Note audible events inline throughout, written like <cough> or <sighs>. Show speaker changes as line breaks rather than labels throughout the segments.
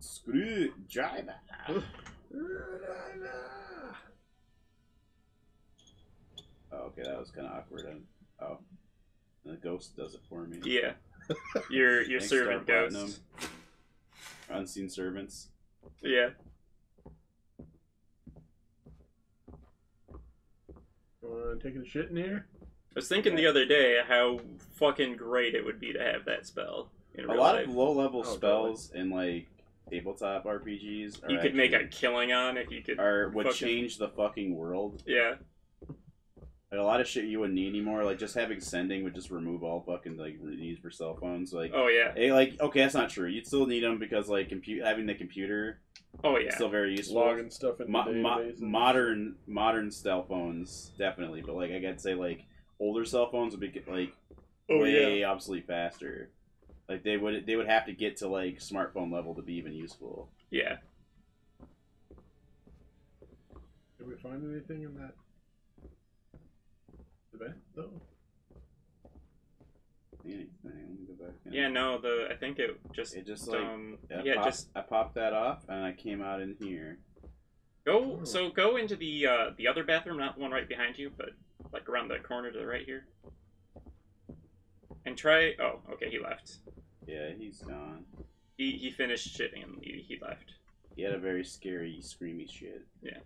Screwdriver. Oh, okay, that was kind of awkward. And, oh, the ghost does it for me.
Yeah. <laughs> Your your servant
Star Platinum.
ghost.
Unseen servants.
Yeah.
Uh, taking a shit in here?
I was thinking the other day how fucking great it would be to have that spell in
A lot
life.
of low level
Oh,
spells and like tabletop RPGs are
you could make a killing on if you could.
are would
fucking-
change the fucking world.
Yeah.
Like a lot of shit you wouldn't need anymore. Like just having sending would just remove all fucking like needs for cell phones. Like,
Oh yeah.
eh, like okay, that's not true. You'd still need them because like compute having the computer
Oh
is
yeah.
still very useful.
Logging stuff in
Mo-
the
mo- modern modern cell phones definitely, but like I gotta say like older cell phones would be like
Oh
way obsolete faster. Like they would they would have to get to like smartphone level to be even useful.
Yeah.
Did we find anything in that? The vent, though?
Anything. Let me go back. in.
Yeah. No. The I think it just.
It just like
um.
I
Yeah.
popped,
Just
I popped that off and I came out in here.
go.
Oh.
So go into the uh the other bathroom, not the one right behind you, but like around the corner to the right here. And try. Oh, okay. He left.
Yeah, he's gone.
He he finished shitting and he, he left.
He had a very scary, screamy shit. Yeah.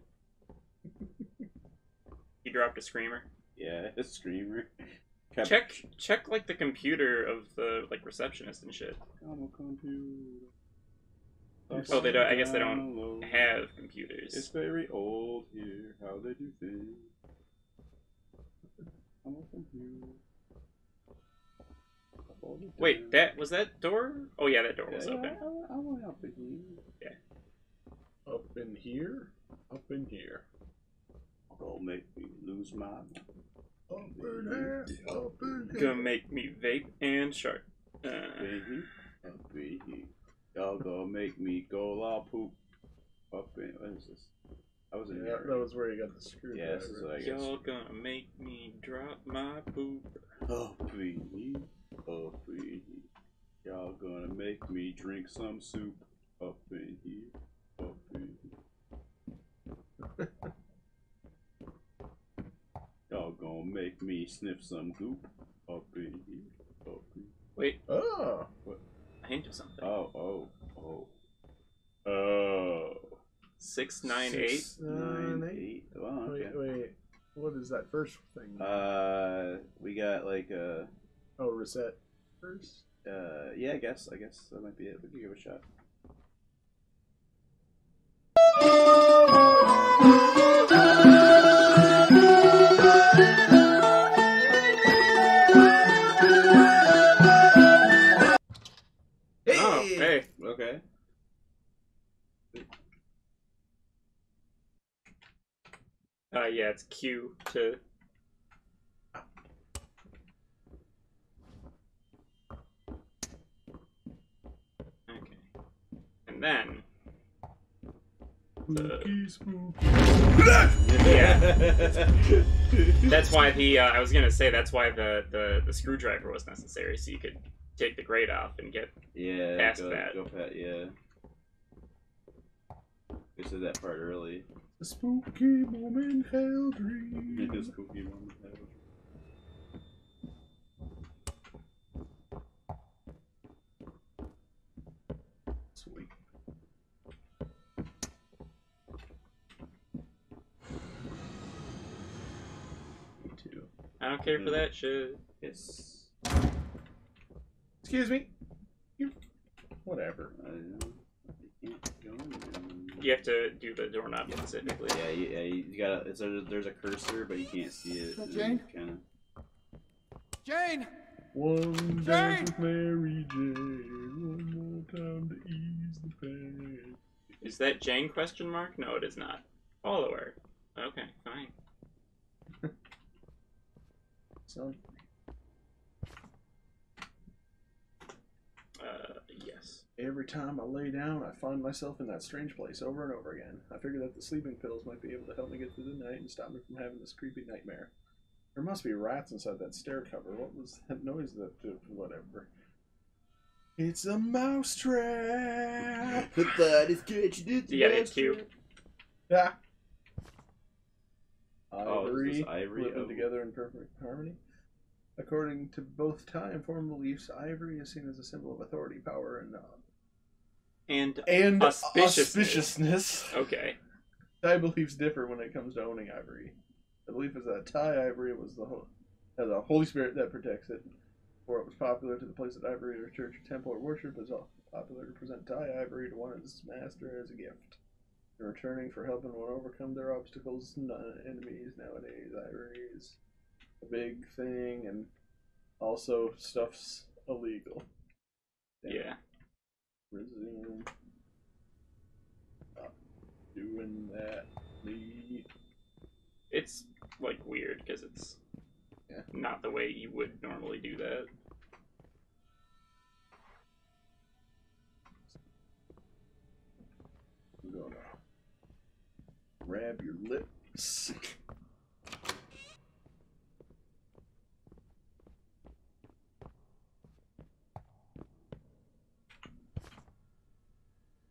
he dropped a screamer.
Yeah, <laughs> a screamer. Kept-
Check check like the computer of the like receptionist and shit.
Come on, computer.
Oh, they don't- I guess they don't
Download.
Have computers.
It's very old here. How they do things. Come on, computer. Hold
Wait, that was that door? Oh yeah, that door
Yeah,
was
yeah,
open.
I, I want help with you.
Up in here? Up in here.
Go make me lose my mind.
Up in here? Up in here.
Gonna make me vape and shark. Uh,
Baby, up in here. Y'all gonna make me go all poop. Up in what is this? I was in
Yeah,
here.
that was where you got the screwdriver.
Yeah, this is what I guess.
y'all gonna make me drop my poop.
Up in here. Up in here. Y'all gonna make me drink some soup. Up in here. Up in here. <laughs> Y'all gonna make me sniff some goop. Up in here. Up in here.
Wait,
Oh!
I hinted something.
Oh, oh, oh. Oh.
Six nine eight.
Six, nine,
Nine,
eight.
eight. Well, okay.
Wait, wait. What is that first thing?
Uh, we got like uh,
oh, reset first?
uh, yeah, I guess, I guess that might be it. We could give it a shot.
Oh, hey.
Okay.
Uh, yeah, it's Q to. Then.
Spooky, spooky.
Yeah. That's why the. Uh, I was gonna say that's why the, the the screwdriver was necessary, so you could take the grate off and get.
yeah.
Past
go,
that.
Go pat. Yeah. We said that part early.
A spooky moment held dream.
This spooky moment.
Sweet. Me too.
I don't care for that shit.
Yes.
Excuse me. You. Whatever.
I know. I can't go in.
You have to do the doorknob specifically.
Yeah, you, yeah, you gotta. It's a, there's a cursor, but you can't see it.
that Jane?
Kind of.
Jane!
One
Jane!
dance with Mary Jane. One more time to ease the pain.
Is that Jane question mark? No, it is not. Follower. Okay, fine.
So,
Uh, yes.
every time I lay down, I find myself in that strange place over and over again. I figure that the sleeping pills might be able to help me get through the night and stop me from having this creepy nightmare. There must be rats inside that stair cover. What was that noise that. Whatever. It's a mousetrap. <laughs>
The bud is catching it.
You gotta hit Q.
Ah.
Oh, is
Ivory,
this ivory?
living
Oh.
together in perfect harmony. According to both Thai and foreign beliefs, ivory is seen as a symbol of authority, power, and uh,
And
and
Auspiciousness.
auspiciousness.
okay.
Thai beliefs differ when it comes to owning ivory. The belief is that Thai ivory was the ho- has a Holy Spirit that protects it. Or it was popular to the place that ivory or church, or temple, or worship is also popular to present Thai ivory to one's master as a gift. In returning for helping one overcome their obstacles and enemies nowadays, ivory is a big thing, and also stuff's illegal. Damn.
Yeah.
Resume. Stop doing that.
It's like weird because it's
Yeah.
not the way you would normally do that.
I'm gonna grab your lips.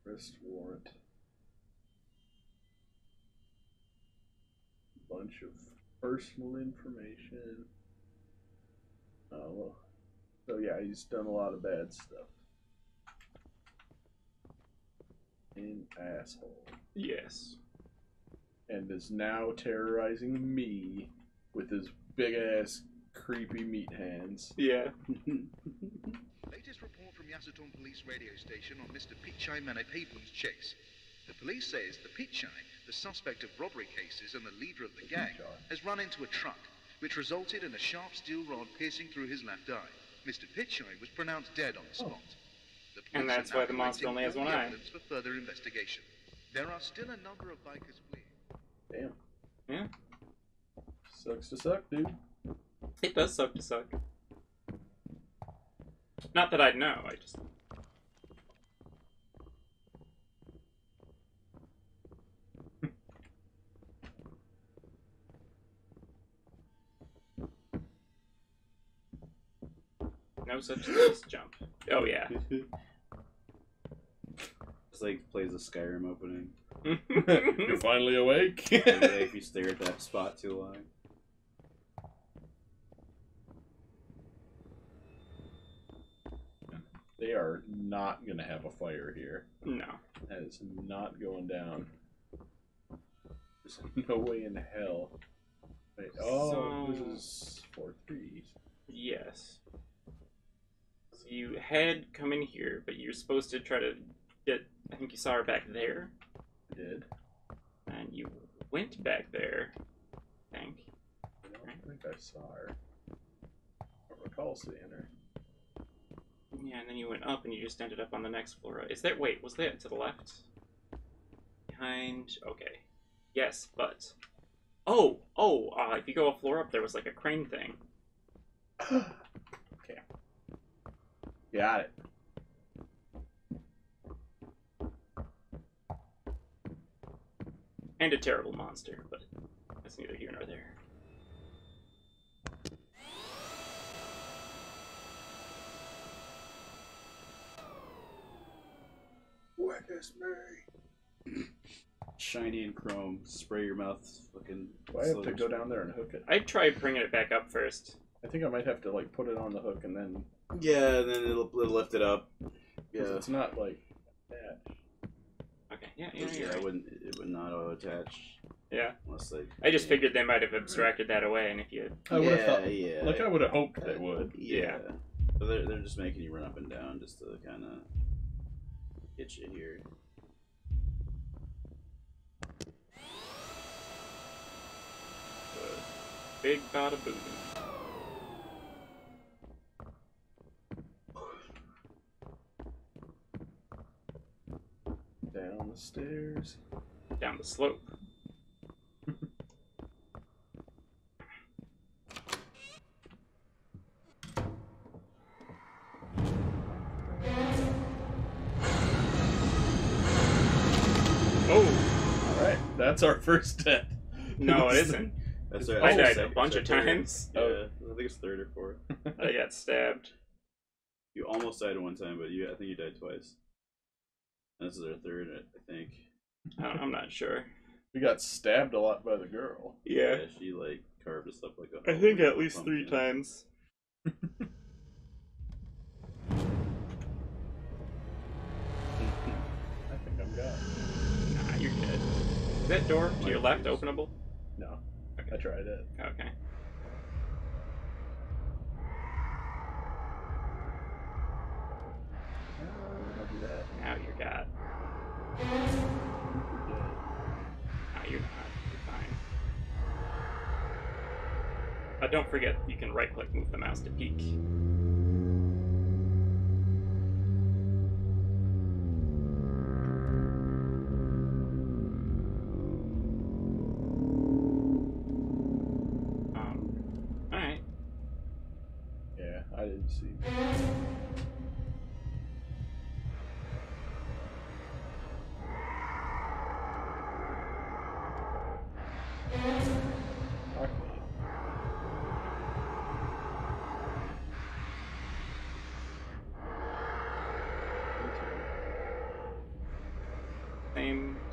Arrest warrant. Bunch of personal information. Oh, well. So, yeah, he's done a lot of bad stuff. An asshole.
Yes.
And is now terrorizing me with his big ass, creepy meat hands.
Yeah. <laughs>
Latest report from Yasothon Police radio station on Mr. Pichai Manipabun's chase. The police says the Pichai, the suspect of robbery cases and the leader of the gang, has run into a truck, which resulted in a sharp steel rod piercing through his left eye. Mr. Pichai was pronounced dead on the oh. spot. The
And that's why the monster
collecting
only has
all
one eye.
For further investigation. There are still a number of bikers fleeing.
Damn.
Yeah.
Sucks to suck, dude.
It does suck to suck. Not that I'd know, I just. No such thing as jump. Oh yeah. <laughs>
It's like plays a Skyrim opening. <laughs>
You're finally awake. <laughs>
If you stare at that spot too long.
they are not gonna have a fire here.
no.
That is not going down. There's no way in hell. Wait, oh,
So-
this is four threes.
Yes. So you had come in here, but you're supposed to try to get. I think you saw her back there,
I did.
and you went back there. I think.
I don't think I saw her. I recall seeing her.
Yeah, and then you went up, and you just ended up on the next floor. Is that, Wait, was that to the left? Behind. Okay. Yes, but. Oh, oh. Uh, if you go a floor up, there was like a crane thing. <clears throat>
okay. Got it.
And a terrible monster, but that's neither here nor there.
Witness me.
Shiny and chrome. Spray your mouth. Fucking.
Do I have to go down there and hook it?
I'd try bringing it back up first.
I think I might have to like put it on the hook and then
Yeah, and then it'll, it'll lift it up. Yeah.
it's not like that.
Okay, yeah, yeah,
Yeah,
you're
I wouldn't. It would not auto attach
Yeah.
unless like.
I just
yeah.
figured they might have abstracted that away, and if you.
I would have
yeah,
thought,
yeah.
like I would have hoped they would.
Yeah. But they're, they're just making you run up and down just to kind of get you here.
Big bada boom.
Down the stairs.
Down the slope. <laughs> Oh!
All right, that's our first death.
No, it <laughs> isn't.
That's
I
right.
I died a bunch of times.
Yeah, I think it's third or fourth.
I got stabbed. <laughs>
You almost died one time, but you I think you died twice. This is our third, I think.
I don't- I'm not sure.
We got stabbed a lot by the girl.
Yeah,
Yeah, she like carved us up like a.
I think at least three times. <laughs>
I think I'm gone.
Nah, you're good. Is that door to
My
your left
goodness.
openable?
No, I tried it.
Okay.
Don't do
Now you're got.
Dead.
You're not. You're fine. Uh, don't forget, you can right click move the mouse to peek.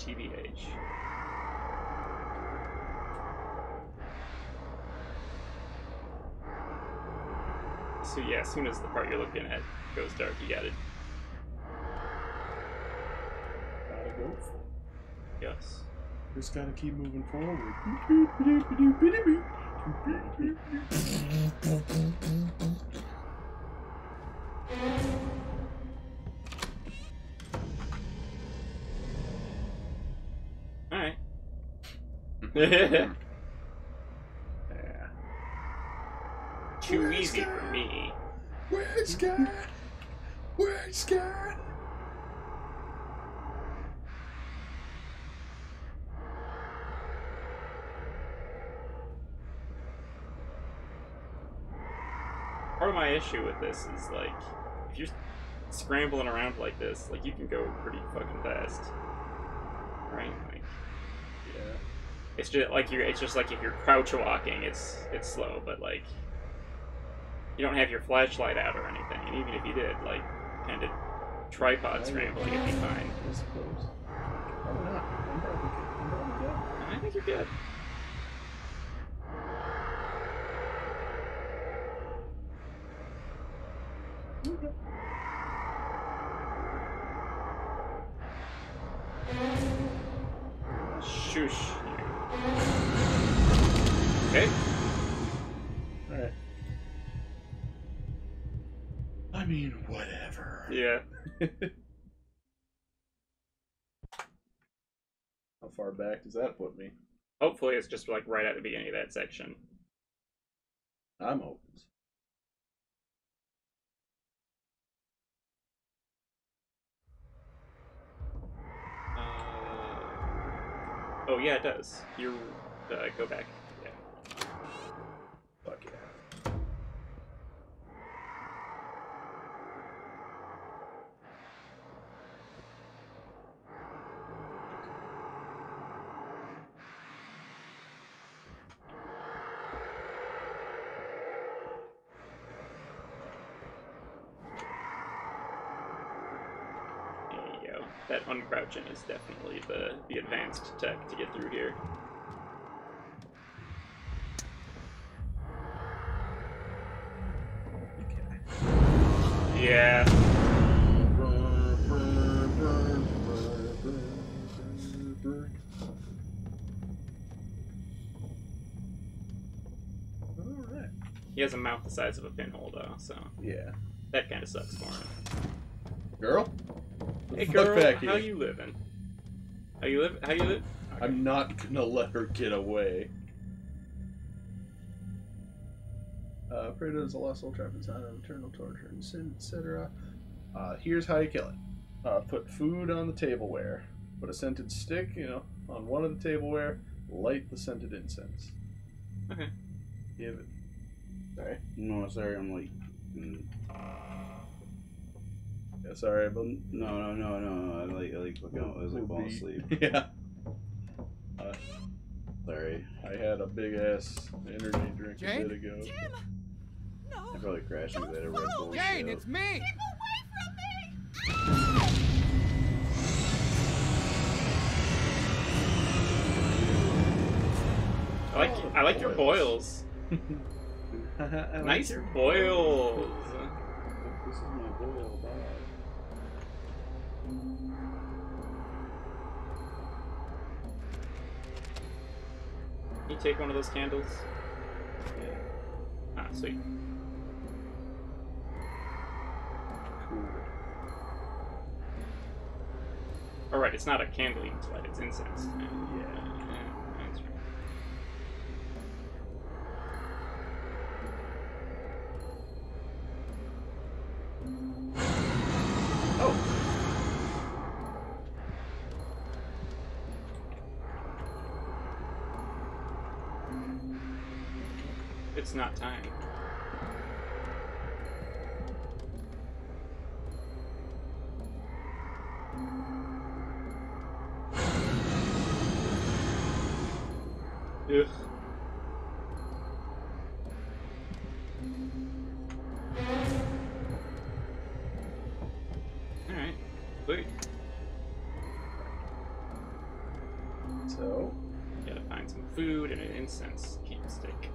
TBH. So yeah, as soon as the part you're looking at goes dark, you got it.
Gotta go for it.
Yes.
Just gotta keep moving forward. <laughs> Yeah. <laughs>
Too easy for me.
Where's Scott? Where's Scott?
Part of my issue with this is like, if you're scrambling around like this, like you can go pretty fucking fast, right? Like,
Yeah.
It's just like you're. It's just like if you're crouch walking, it's it's slow, but like you don't have your flashlight out or anything, and even if you did, like kind of tripod scrambling, it'd be fine.
I suppose. Probably not. I'm probably good. I'm probably good.
I think you're good. Shush
mean, whatever.
Yeah.
How far back does that put me?
Hopefully it's just like right at the beginning of that section.
I'm hoping.
Uh, oh yeah, it does. You uh, go back. Yeah.
Fuck yeah.
There you go. Uncrouching is definitely the the advanced tech to get through here. Yeah.
Alright.
He has a mouth the size of a pinhole though, so
Yeah.
that kind of sucks for him.
Girl?
Hey girl,
back
how
here.
you living? How you live? How you live? Okay.
I'm not gonna let her get away. Uh, Fredo is a lost soul trapped inside of eternal torture and sin, etc. Uh, here's how you kill it. Uh, put food on the tableware. Put a scented stick, you know, on one of the tableware. Light the scented incense.
Okay.
Give it. Sorry.
No, sorry, I'm like. mm,
Yeah, sorry, but
No, no, no, no, no. I like, I like, fucking, I was like falling
Will
asleep. <laughs>
yeah. Uh,
Sorry.
I had a big ass energy drink
Jane?
a bit ago.
I probably crashed into that Red Bull.
Jane,
show.
it's me!
I like I like your boils. <laughs> <laughs>
I like
Nice
your-
boils.
This is my boil dog.
Can you take one of those candles?
Yeah,
Ah, sweet.
cool.
Alright, it's not a candle you to light, it's incense.
Yeah,
It's not time. Ugh. Alright, sweet.
so
Gotta find some food and an incense candlestick.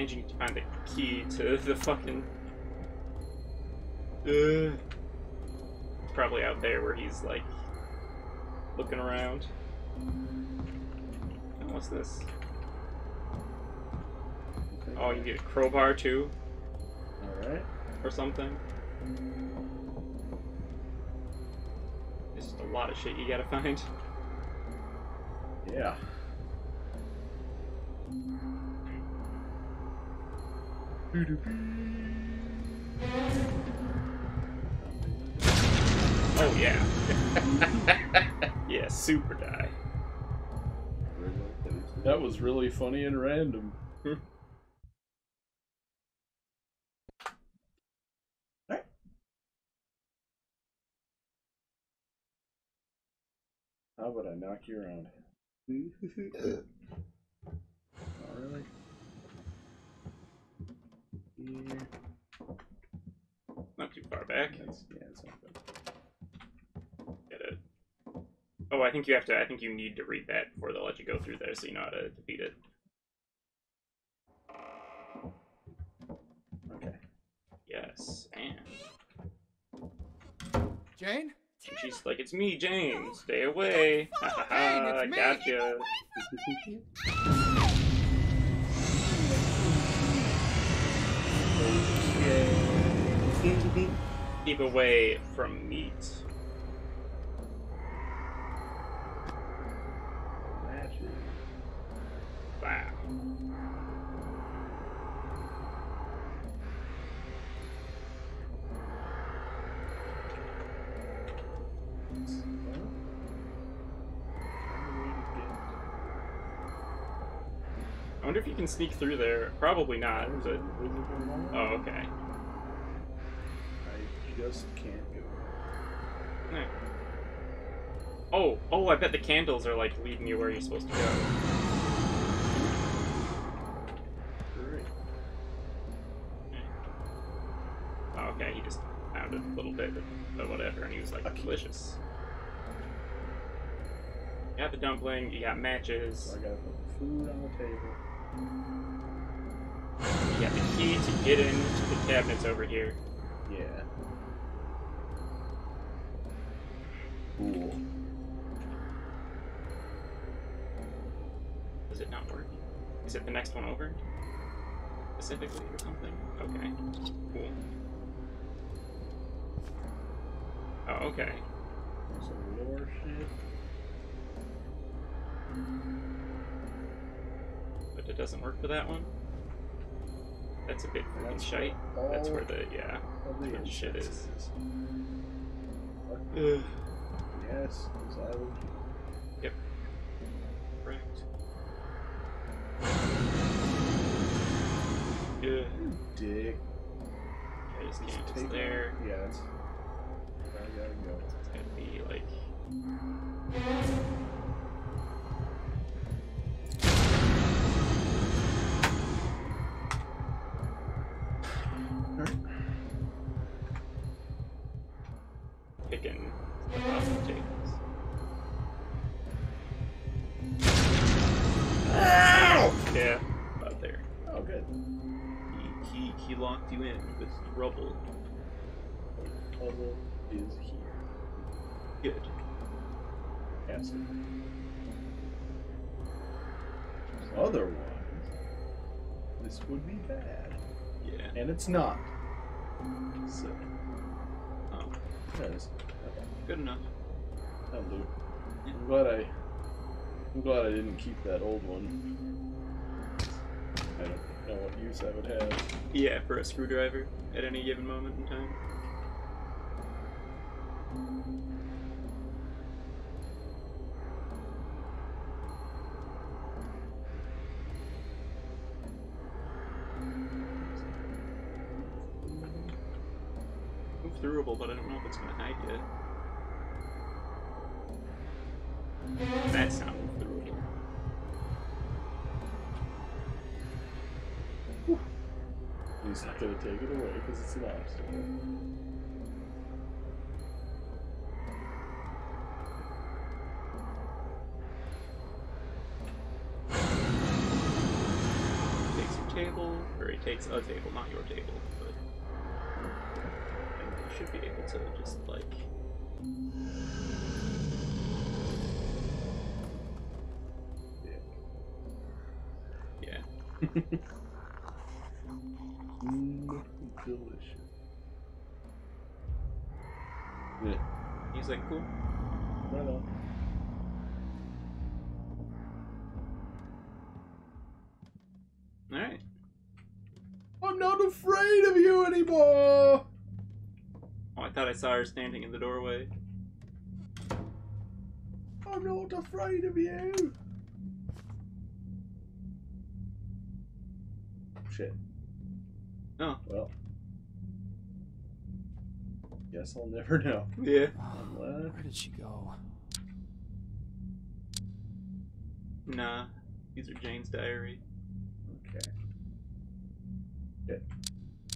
And need to find the key to the fucking. Uh, it's probably out there where he's like looking around. Oh, what's this? Oh, you get a crowbar too,
all right.
or something. There's just a lot of shit you gotta find.
Yeah.
Oh yeah. <laughs> yeah, super die.
That
was really funny and random. How about I knock you around? <laughs> Not really. Here.
Not too far back.
That's, yeah, it's not good.
Get it. Oh, I think you have to. I think you need to read that before they'll let you go through there, so you know how to defeat it.
Okay.
Yes, and
Jane?
and she's like, "It's me, Jane. Stay away." Ha ha ha!
Jane, <laughs> me.
Gotcha. Keep away from meat. I wonder if you can sneak through there. Probably not, oh, okay.
I just can't go.
Alright. Hmm. Oh, oh! I bet the candles are like leading you where you're supposed to go.
Great. Hmm.
Oh, okay, he just found a little bit of whatever, and he was like,
Okay.
delicious. You got the dumpling, you got matches,
So I gotta put the food on the table.
you got the key to get into the cabinets over here.
Yeah.
Does it not work? Is it the next one over? Specifically or something? Okay. Cool. Oh, okay.
Some lore shit.
But it doesn't work for that one? That's a bit
That's
shite. That's where the, yeah.
the
shit is. Ugh.
Yes,
Ugh.
Dick.
Okay, this
Just
candle's
take-
there.
Yeah, where I gotta go.
It's gonna be like.
Otherwise, this would be bad.
Yeah.
And it's not. So,
Oh,
that is. Okay.
good enough.
That'll do.
Yeah.
I'm glad I. I'm glad I didn't keep that old one. I don't know what use I would have.
Yeah, for a screwdriver at any given moment in time. But I don't know if it's gonna hide yet. That's not move.
He's not gonna take it away because it's an
obstacle. takes your table, or he takes a table, not your table, but should be able to just like yeah.
Mm, delicious. Yeah,
He's like, cool.
right on.
Alright.
I'm not afraid of you anymore.
I thought I saw her standing in the doorway.
I'm not afraid of you. Shit.
Oh.
Well. Guess I'll never know.
Yeah.
Unless.
Where did she go?
Nah. These are Jane's diary.
Okay.
Good.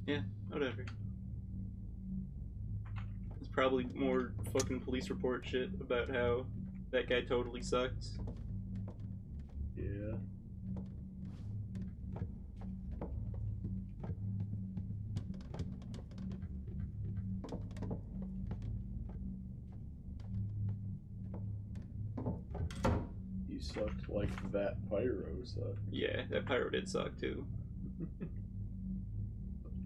Yeah, whatever. Probably more fucking police report shit about how that guy totally sucked.
Yeah. You sucked like that pyro sucked
Yeah, that pyro did suck too. <laughs>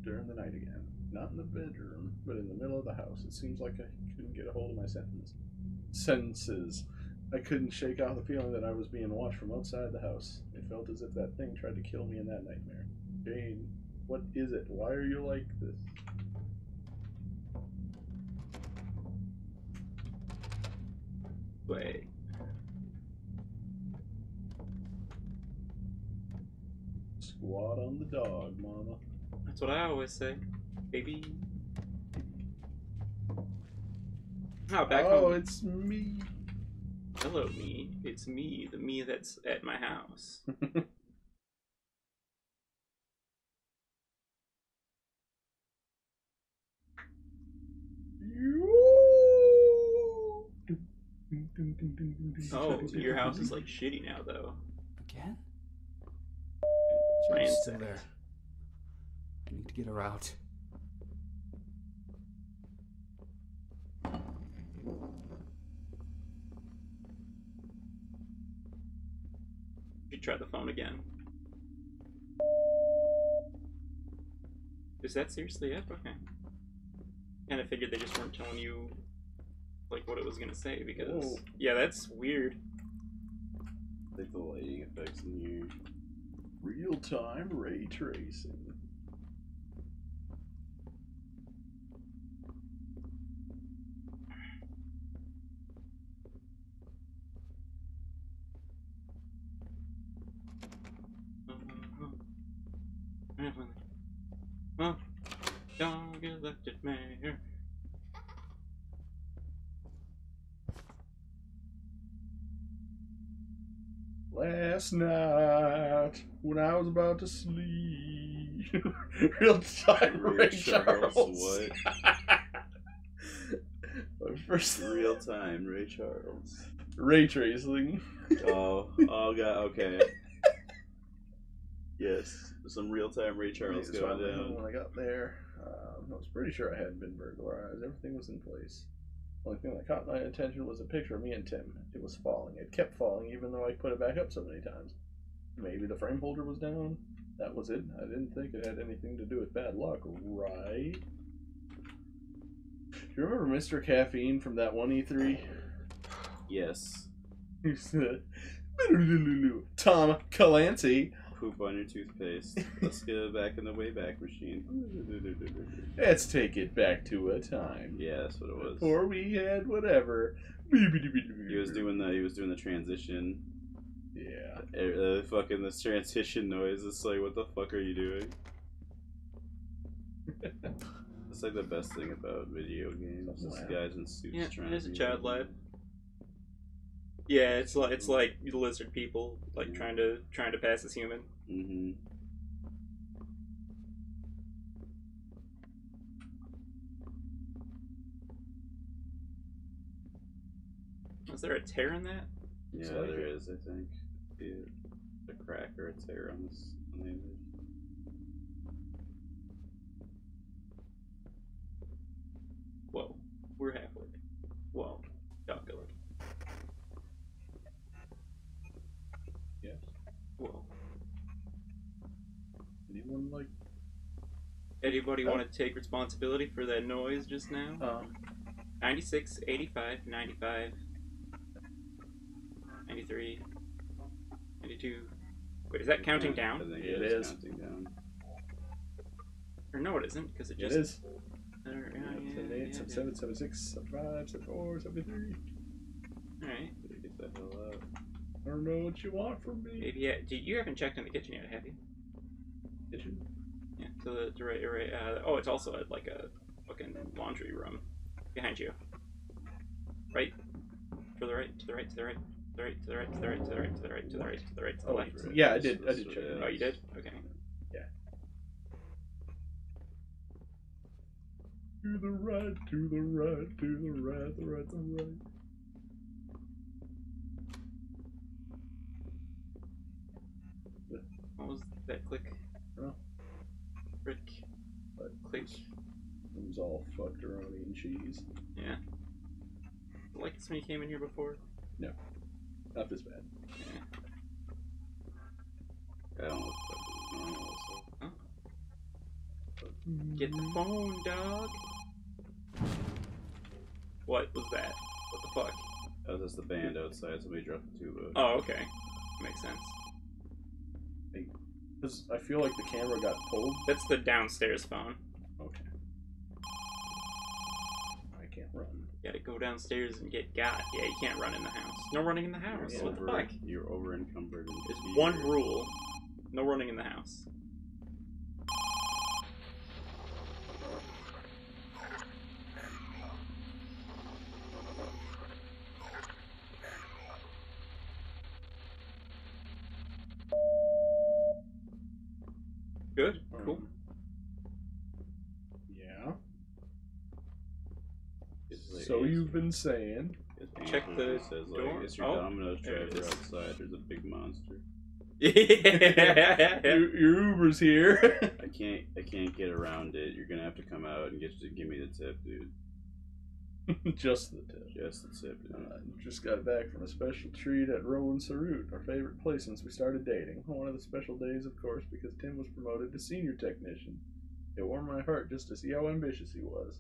during the night again. Not in the bedroom, but in the middle of the house. It seems like I couldn't get a hold of my sentence. senses. I couldn't shake off the feeling that I was being watched from outside the house. It felt as if that thing tried to kill me in that nightmare. Jane, what is it? Why are you like this?
Wait.
Squat on the dog, mama.
That's what I always say. Baby. Oh, back
oh,
home.
it's me.
Hello, me. It's me, the me that's at my house. <laughs> Oh, your house is like shitty now, though.
Again?
Ransacked.
She's still there. I need to get her out.
Try the phone again. Is that seriously it? Okay. Kind of figured they just weren't telling you like what it was gonna say because
Whoa.
yeah, that's weird.
Like the lighting effects in you.
Real time ray tracing.
Oh, dog elected mayor.
Last night, when I was about to sleep, <laughs> real time Ray
Ray
Charles.
Charles, what? <laughs>
My First
Real time, Ray Charles.
ray tracing.
Oh, oh god, okay. Yes, some real time Ray Charles going down.
When I got there, um, I was pretty sure I hadn't been burglarized. Everything was in place. The Only thing that caught my attention was a picture of me and Tim. It was falling. It kept falling, even though I put it back up so many times. Maybe the frame holder was down. That was it. I didn't think it had anything to do with bad luck, right? Do you remember Mr. Caffeine from that one E3?
Yes, <laughs>
He said, Tom Calancy.
Poop on your toothpaste. Let's get it back in the Wayback Machine.
Let's take it back to a time.
Yeah, that's what it was.
Before we had whatever.
He was doing the he was doing the transition.
Yeah.
Uh, fucking this transition noise. It's like, what the fuck are you doing? <laughs> It's like the best thing about video games. Just
Wow.
guys in suits
Yeah,
trying
it is a
be
child
like-
lab. Yeah, it's like it's like lizard people like trying to trying to pass as human.
Mm-hmm.
Is there a tear in that?
Yeah,
like
there
it.
is. I think yeah, a crack or a tear on this on the image.
Whoa, we're halfway. Whoa, calculate.
Yes.
Whoa.
Anyone like
Anybody
Oh.
want to take responsibility for that noise just now?
um
96, 85, 95, 93, 92. Wait, is that counting down?
It
it is
is.
counting down.
Or no, it isn't, because it
it
just.
is.
Uh, yeah, yeah,
Seven
yeah,
eight, seven
yeah.
seven, seven six, seven five, seven four, seven three.
Alright.
Get the hell out.
I don't know what you want from me.
Maybe yeah. do- You haven't checked in the kitchen yet, have you?
It should.
Yeah, to the to right, right. Uh, oh, it's also like a fucking laundry room behind you. Right, to the right, to the right, to the right. To the right, to the right, to the right, to the right, to the right, to the right, to the left.
Yeah, I did. I did.
Oh, you did? Okay. Yeah.
To the right, to the right, to the right, the right, the right.
What was that click? Frick.
What?
Click.
It was all fuckeroni and cheese.
Yeah. Like this when you came in here before. No.
Not this bad.
I don't know what the fuck is normal, so.
Get the phone, dog. What was that? What the fuck?
That was just the band outside. Somebody dropped the tuba.
Oh, okay. Makes sense.
Because I feel like the camera got pulled.
That's the downstairs phone.
Okay. I can't run.
You gotta go downstairs and get got. Yeah, you can't run in the house. No running in the house.
You're
what the
over,
fuck?
You're over encumbered.
There's one rule. No running in the house. Good. Cool.
Um, Yeah.
It's like-
So
it's-
you've been saying.
Check
Angela
the
who says, like. It's your
Oh,
Domino's driver
is.
outside. There's a big monster. <laughs>
yeah.
Your, your Uber's here.
I can't. I can't get around it. You're gonna have to come out and get to give me the tip, dude. <laughs>
Just the tip.
Just the tip, dude.
Uh, just got back from a special treat at Rowan Sarut, our favorite place since we started dating. One of the special days, of course, because Tim was promoted to senior technician. It warmed my heart just to see how ambitious he was.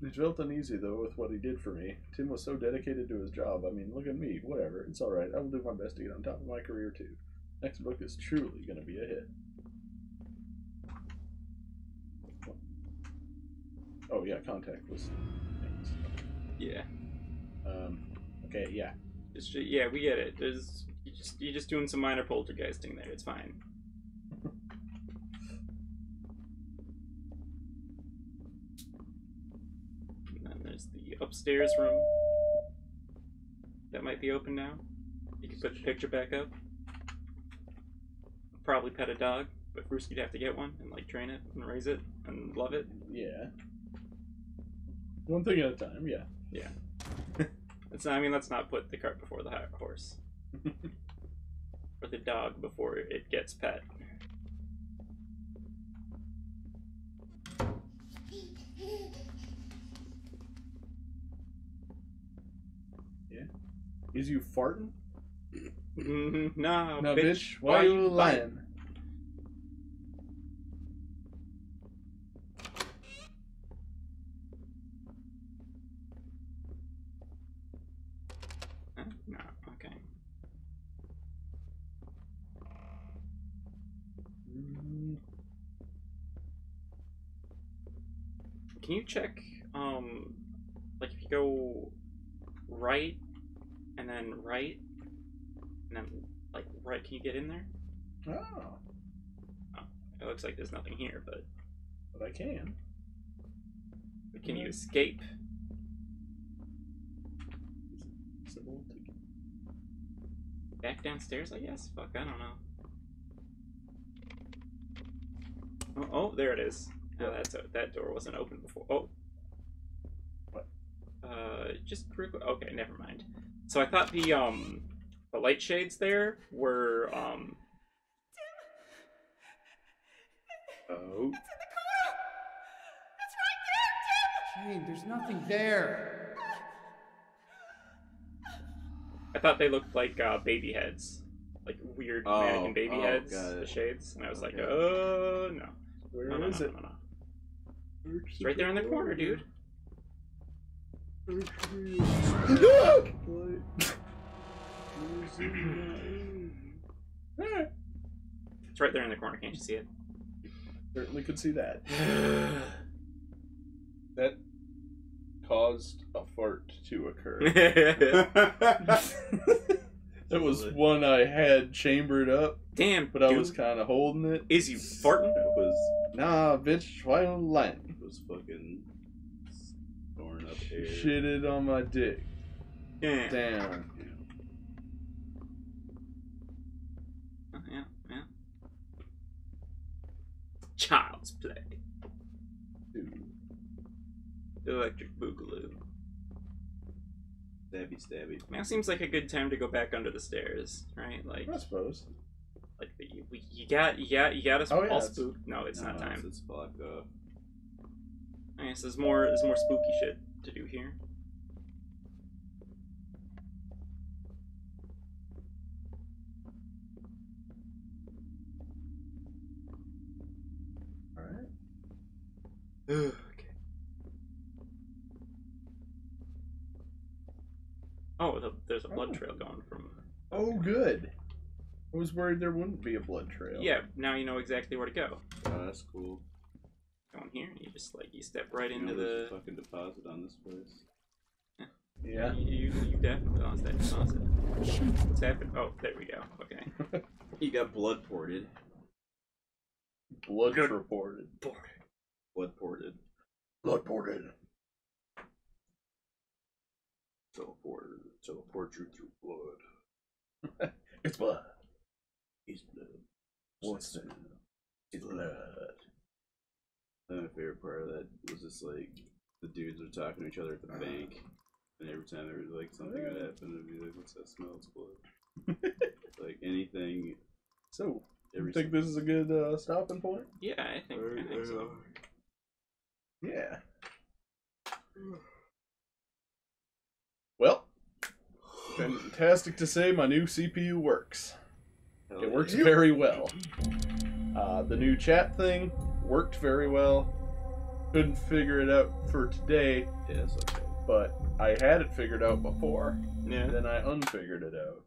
It felt uneasy, though, with what he did for me. Tim was so dedicated to his job. I mean, look at me. Whatever. It's alright. I will do my best to get on top of my career, too. Next book is truly going to be a hit. Oh, yeah, contact was. Thanks.
yeah.
Um, okay, yeah.
It's ju- yeah, we get it. There's you just you're just doing some minor poltergeisting there. It's fine. And then there's the upstairs room. That might be open now. You can put the picture back up. Probably pet a dog, but first you'd have to get one and like train it and raise it and love it.
Yeah. One thing at a time, yeah. Yeah. <laughs>
It's I mean, let's not put the cart before the horse. <laughs> or the dog before it gets pet.
Is you farting?
Mhm, no,
no,
bitch.
bitch. Why you lying?
Huh? No, okay.
Mm,
Can you check, um, like if you go right and then right and then like right, can you get in there?
Oh,
It looks like there's nothing here, but
but I can.
but can you escape? Back downstairs, I guess? Fuck, I don't know. Oh, oh there it is. Oh, that's that door wasn't open before. Oh.
What?
Uh, just quick. Okay, never mind. So I thought the um the light shades there were um
Oh,
Shane, there's nothing there.
I thought they looked like uh, baby heads, like weird
Oh,
mannequin baby
oh,
heads, the shades, and I was like, oh no,
Where
no, no,
is
no,
it?
no, no. It's right there in the corner, dude.
Look!
It's right there in the corner. Can't you see it?
Certainly could see that. That caused a fart to occur. <laughs> That was one I had chambered up,
Damn,
but I
dude.
was kind of holding it.
Is he farting?
it was
Nah, bitch, why you lying?
it was fucking storing up air.
Shitted on my dick.
Yeah.
Damn.
Yeah, yeah. Child's play.
Dude.
Electric Boogaloo.
Stabby, stabby.
Now seems like a good time to go back under the stairs, right? Like,
I suppose.
like the, you, you got, you got, you got us
Oh, yeah,
all
it's-
spooked. No, it's not time.
It's blocked off.
I guess there's more, there's more spooky shit to do here.
Alright. <sighs>
okay. Oh, the, there's a blood
Oh.
trail going from.
Oh, good. I was worried there wouldn't be a blood trail.
Yeah, now you know exactly where to go.
Oh, that's cool.
Go in here, and you just like you step right
You
into the.
fucking deposit on this place.
Yeah.
You, you, you definitely lost that deposit. What's happened? Oh, there we go. Okay. <laughs>
You got blood ported.
Blood
Good.
reported.
Blood ported.
Blood ported.
Teleported. Teleport you through blood. <laughs>
It's blood.
He's blood.
What's that? It's blood.
And my favorite part of that was just like the dudes were talking to each other at the bank, and every time there was like something would happen, it'd be like, "What's that smell? It's blood." <laughs> like anything.
So, you
Every
think this is a good uh, stopping point?
Yeah, I think, I think so.
Yeah. Well, fantastic to say my new CPU works.
Hell
It works
yeah.
very well. Uh, the new chat thing worked very well. Couldn't figure it out for today,
that's okay.
but I had it figured out before.
Yeah.
Then I unfigured it out.